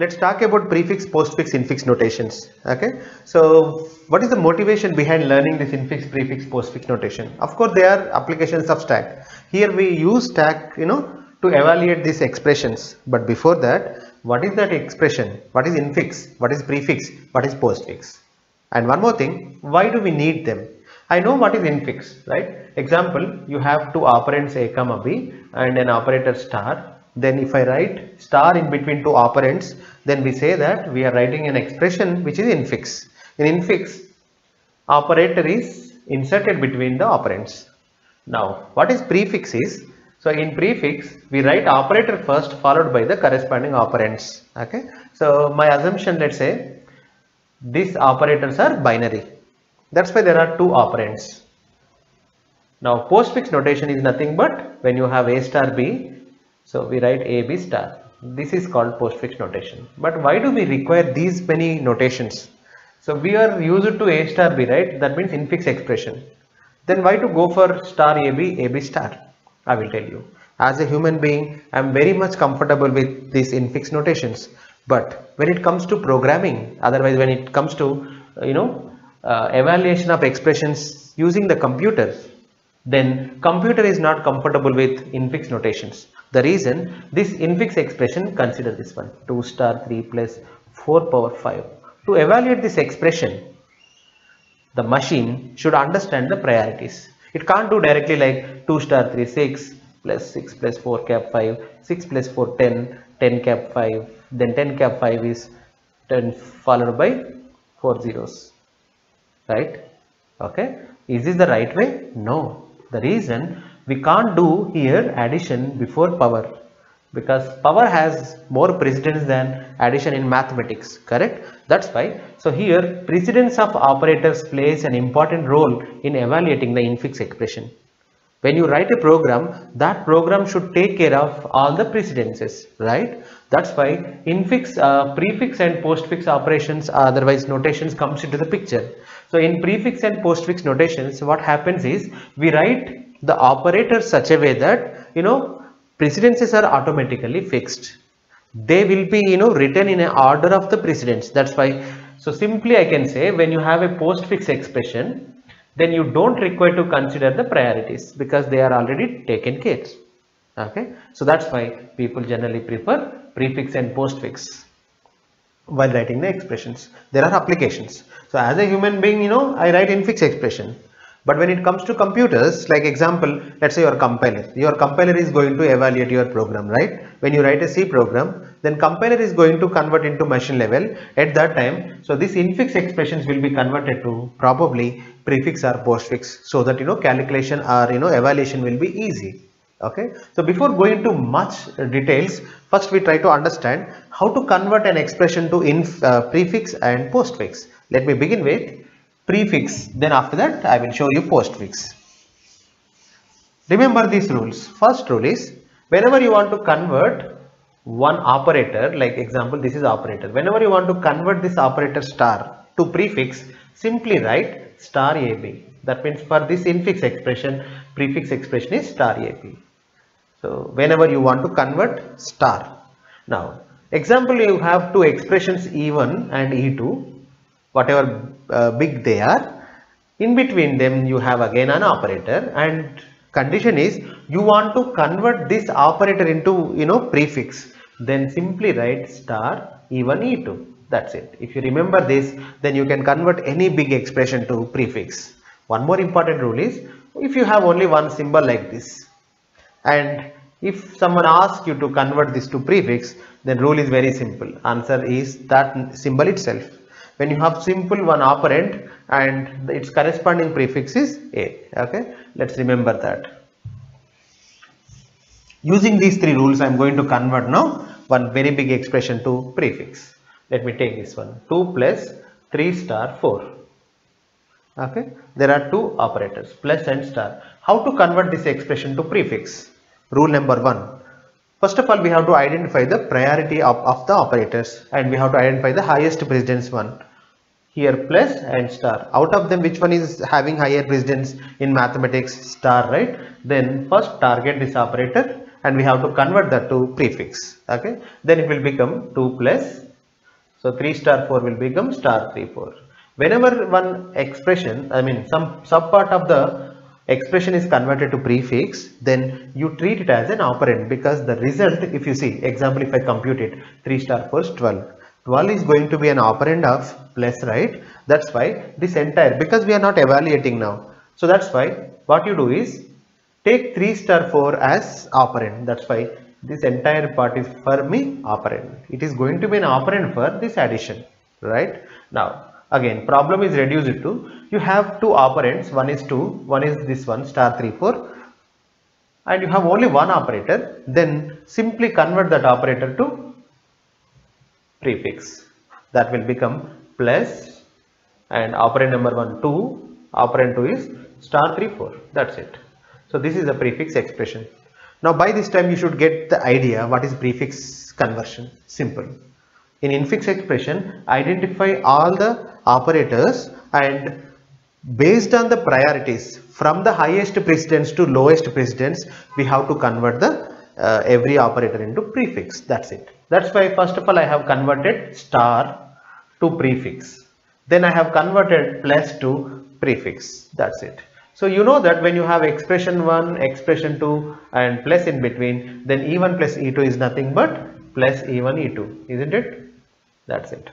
let's talk about prefix postfix infix notations okay? So what is the motivation behind learning this infix prefix postfix notation? Of course they are applications of stack. Here we use stack you know to evaluate these expressions. But before that what is that expression? What is infix? What is prefix? What is postfix? And one more thing why do we need them? I know what is infix right? Example you have two operands a comma b and an operator star then if I write star in between two operands then we say that we are writing an expression which is infix. In infix operator is inserted between the operands now what is prefix is so in prefix we write operator first followed by the corresponding operands okay? So my assumption let's say these operators are binary. That's why there are two operands now postfix notation is nothing but when you have a star b so we write AB star. This is called postfix notation. But why do we require these many notations? So we are used to A star B, right? That means infix expression. Then why to go for star AB, AB star? I will tell you. As a human being, I am very much comfortable with these infix notations. But when it comes to programming, otherwise when it comes to, you know, uh, evaluation of expressions using the computer, then computer is not comfortable with infix notations. The reason this infix expression consider this one. 2 star 3 plus 4 power 5. To evaluate this expression the machine should understand the priorities. It can't do directly like 2 star 3 6 plus 6 plus 4 cap 5 6 plus 4 10 10 cap 5 then 10 cap 5 is 10 followed by 4 zeros. Right? Okay? Is this the right way? No. The reason we can't do here addition before power because power has more precedence than addition in mathematics correct? That's why. So here precedence of operators plays an important role in evaluating the infix expression. When you write a program that program should take care of all the precedences right? That's why infix uh, prefix and postfix operations otherwise notations comes into the picture. So in prefix and postfix notations what happens is we write the operator such a way that you know precedences are automatically fixed. They will be you know written in an order of the precedence that's why so simply i can say when you have a postfix expression then you don't require to consider the priorities because they are already taken care. Okay? So that's why people generally prefer prefix and postfix while writing the expressions. There are applications. So as a human being you know i write infix expression but when it comes to computers, like example, let's say your compiler, your compiler is going to evaluate your program, right? When you write a C program, then compiler is going to convert into machine level at that time. So these infix expressions will be converted to probably prefix or postfix so that, you know, calculation or, you know, evaluation will be easy. Okay. So before going to much details, first we try to understand how to convert an expression to inf, uh, prefix and postfix. Let me begin with prefix then after that I will show you postfix. Remember these rules. First rule is whenever you want to convert one operator like example this is operator whenever you want to convert this operator star to prefix simply write star AB that means for this infix expression prefix expression is star AB. So whenever you want to convert star now example you have two expressions E1 and E2 whatever uh, big they are in between them you have again an operator and condition is you want to convert this operator into you know prefix then simply write star e1 e2 that's it. If you remember this then you can convert any big expression to prefix. One more important rule is if you have only one symbol like this and if someone asks you to convert this to prefix then rule is very simple. Answer is that symbol itself when you have simple one operand and its corresponding prefix is a okay? Let's remember that. Using these three rules i'm going to convert now one very big expression to prefix. Let me take this one. 2 plus 3 star 4 okay? There are two operators plus and star. How to convert this expression to prefix? Rule number one. First of all, we have to identify the priority of, of the operators and we have to identify the highest precedence one here plus and star. Out of them which one is having higher precedence in mathematics? Star right? Then first target this operator and we have to convert that to prefix okay? Then it will become 2 plus. So 3 star 4 will become star 3 4. Whenever one expression, I mean some subpart of the expression is converted to prefix, then you treat it as an operand because the result, if you see, example if I compute it, 3 star 4 is 12. 12 is going to be an operand of plus, right? That's why this entire, because we are not evaluating now. So that's why what you do is take 3 star 4 as operand. That's why this entire part is for me operand. It is going to be an operand for this addition, right? Now, again problem is reduced to you have two operands one is 2 one is this one star 3 4 and you have only one operator then simply convert that operator to prefix. That will become plus and operand number 1 2 operand 2 is star 3 4 that's it. So this is the prefix expression. Now by this time you should get the idea what is prefix conversion. Simple. In infix expression, identify all the operators and based on the priorities from the highest precedence to lowest precedence, we have to convert the uh, every operator into prefix. That's it. That's why first of all I have converted star to prefix. Then I have converted plus to prefix. That's it. So you know that when you have expression 1, expression 2 and plus in between then E1 plus E2 is nothing but plus E1 E2 isn't it? That's it.